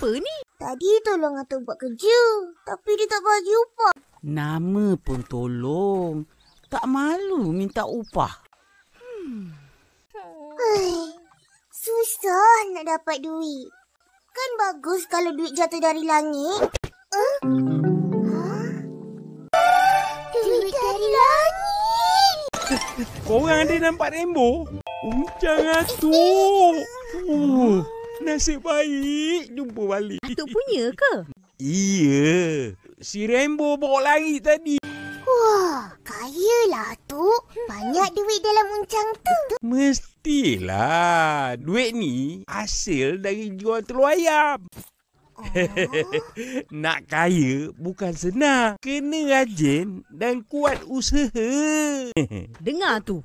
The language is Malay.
apa ni? Tadi tolong Atuk buat kerja. Tapi dia tak bagi upah. Nama pun tolong. Tak malu minta upah. Hai, susah nak dapat duit. Kan bagus kalau duit jatuh dari langit. Huh? Huh? Duit dari langit. Korang ada nampak rainbow? Uncang atuk. Oh, nasib baik jumpa balik. Atuk punya ke? Iya. Si Rainbow bawa lari tadi. Wah, kayalah tu. Banyak duit dalam uncang tu. Mestilah. Duit ni hasil dari jual telur ayam. Nak kaya bukan senang. Kena rajin dan kuat usaha. Dengar tu.